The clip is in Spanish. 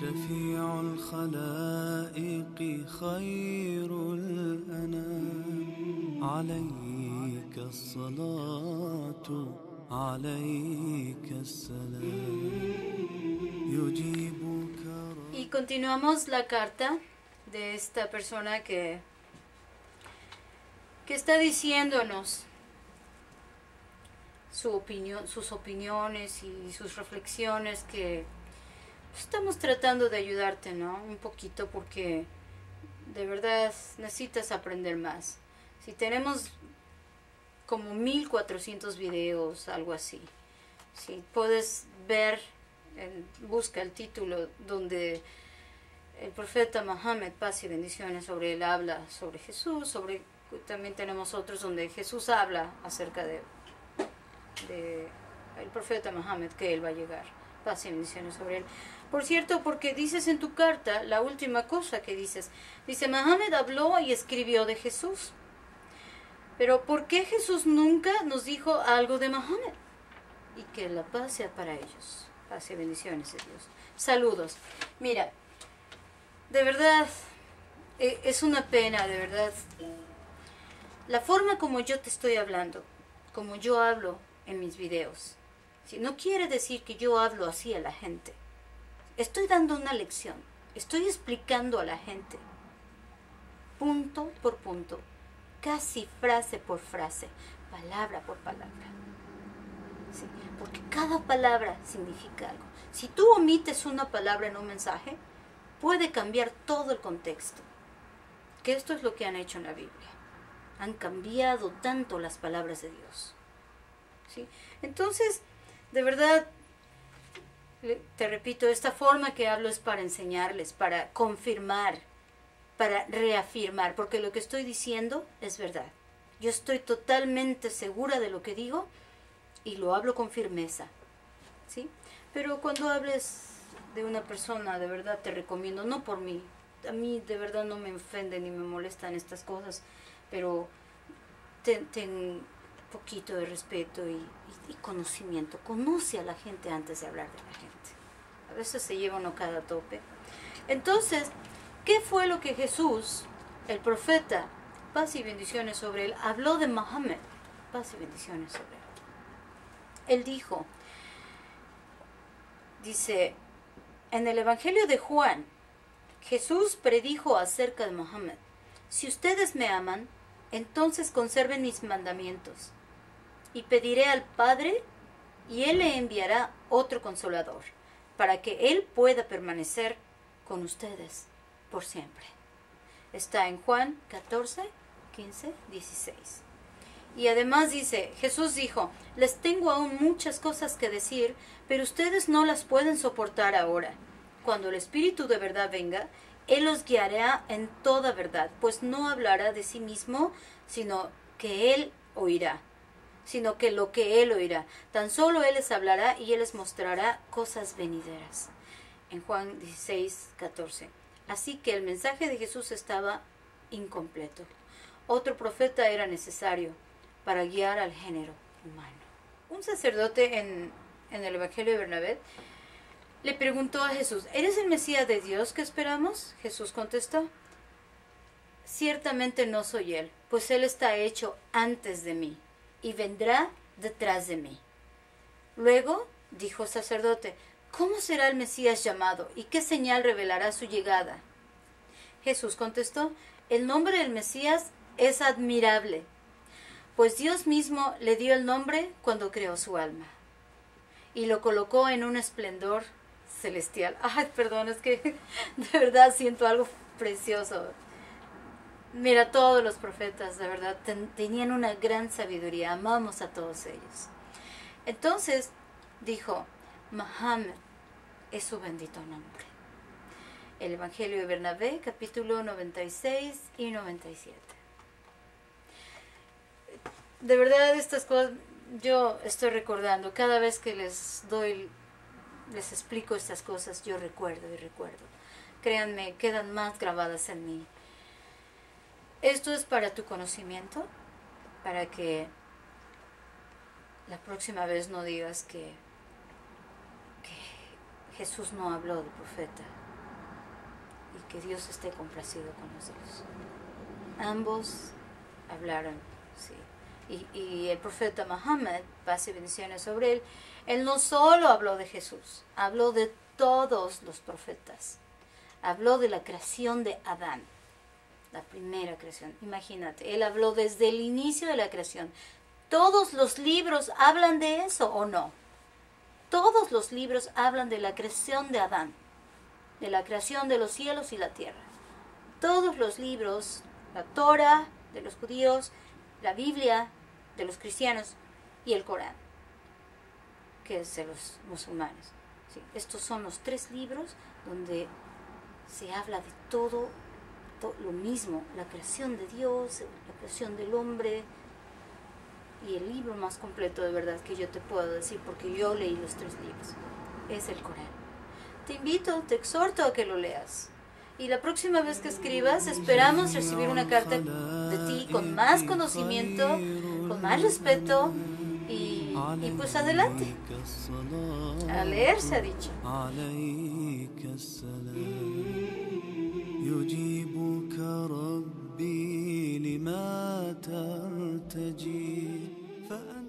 شفيع الخلائق خير الأنام عليك الصلاة عليك السلام يجيبك Y continuamos la carta de esta persona que, que está diciéndonos su opinión, sus opiniones y sus reflexiones que estamos tratando de ayudarte, ¿no? Un poquito porque de verdad necesitas aprender más. Si tenemos como 1400 videos, algo así. Si puedes ver, en- busca el título donde el profeta Mohammed, paz y bendiciones sobre él, habla sobre Jesús, sobre también tenemos otros donde Jesús habla acerca de, de el profeta Mohammed, que él va a llegar, paz y bendiciones sobre él. Por cierto, porque dices en tu carta, la última cosa que dices, dice, Mohammed habló y escribió de Jesús. Pero ¿por qué Jesús nunca nos dijo algo de Mohammed? Y que la paz sea para ellos. Paz y bendiciones de Dios. Saludos. Mira, de verdad, eh, es una pena, de verdad. La forma como yo te estoy hablando, como yo hablo en mis videos, si no quiere decir que yo hablo así a la gente. Estoy dando una lección, estoy explicando a la gente, punto por punto, casi frase por frase, palabra por palabra. Sí, porque cada palabra significa algo. Si tú omites una palabra en un mensaje, puede cambiar todo el contexto. Que esto es lo que han hecho en la Biblia. Han cambiado tanto las palabras de Dios. ¿Sí? Entonces, de verdad, le- te repito, esta forma que hablo es para enseñarles, para confirmar, para reafirmar, porque lo que estoy diciendo es verdad. Yo estoy totalmente segura de lo que digo y lo hablo con firmeza. ¿Sí? Pero cuando hables de una persona, de verdad te recomiendo, no por mí, a mí de verdad no me ofenden ni me molestan estas cosas, pero ten, poquito de respeto y, conocimiento. Conoce a la gente antes de hablar de la gente. A veces se lleva uno cada tope. Entonces, ¿qué fue lo que Jesús, el profeta, paz y bendiciones sobre él, habló de Mohammed? Paz y bendiciones sobre él. Él dijo, dice, en el Evangelio de Juan, Jesús predijo acerca de Mohammed, si ustedes me aman, entonces conserven mis mandamientos, y pediré al Padre, y Él le enviará otro consolador, para que Él pueda permanecer con ustedes por siempre. Está en Juan 14, 15, 16. Y además dice, Jesús dijo, les tengo aún muchas cosas que decir, pero ustedes no las pueden soportar ahora. Cuando el Espíritu de verdad venga, Él los guiará en toda verdad, pues no hablará de sí mismo, sino que Él oirá, sino que lo que Él oirá. Tan solo Él les hablará y Él les mostrará cosas venideras. En Juan 16, 14. Así que el mensaje de Jesús estaba incompleto. Otro profeta era necesario para guiar al género humano. Un sacerdote en, en el Evangelio de Bernabé le preguntó a Jesús, ¿eres el Mesías de Dios que esperamos? Jesús contestó, ciertamente no soy él, pues él está hecho antes de mí y vendrá detrás de mí. Luego dijo el sacerdote, ¿cómo será el Mesías llamado y qué señal revelará su llegada? Jesús contestó, el nombre del Mesías es admirable, pues Dios mismo le dio el nombre cuando creó su alma y lo colocó en un esplendor celestial. Ay, perdón, es que de verdad siento algo precioso. Mira, todos los profetas, de verdad, ten- tenían una gran sabiduría, amamos a todos ellos. Entonces dijo, Mohammed es su bendito nombre. El Evangelio de Bernabé, capítulo 96 y 97. De verdad, estas cosas yo estoy recordando, cada vez que les doy, les explico estas cosas, yo recuerdo y recuerdo. Créanme, quedan más grabadas en mí. Esto es para tu conocimiento, para que la próxima vez no digas que, Jesús no habló del profeta y que Dios esté complacido con los dos. Ambos hablaron, sí. Y, y el profeta Muhammad, paz y bendiciones sobre él, él no solo habló de Jesús, habló de todos los profetas. Habló de la creación de Adán, la primera creación. Imagínate, él habló desde el inicio de la creación. ¿Todos los libros hablan de eso o no? Todos los libros hablan de la creación de Adán, de la creación de los cielos y la tierra. Todos los libros, la Torah de los judíos, la Biblia de los cristianos y el Corán, que es de los musulmanes. estos son los tres libros donde se habla de todo, todo, lo mismo, la creación de Dios, la creación del hombre, y el libro más completo de verdad que yo te puedo decir, porque yo leí los tres libros, es el Corán. Te invito, te exhorto a que lo leas. Y la próxima vez que escribas, esperamos recibir una carta de ti con más conocimiento, con más respeto y, y pues adelante. A leer se ha dicho. يجيبك ربي لما ترتجي فأنت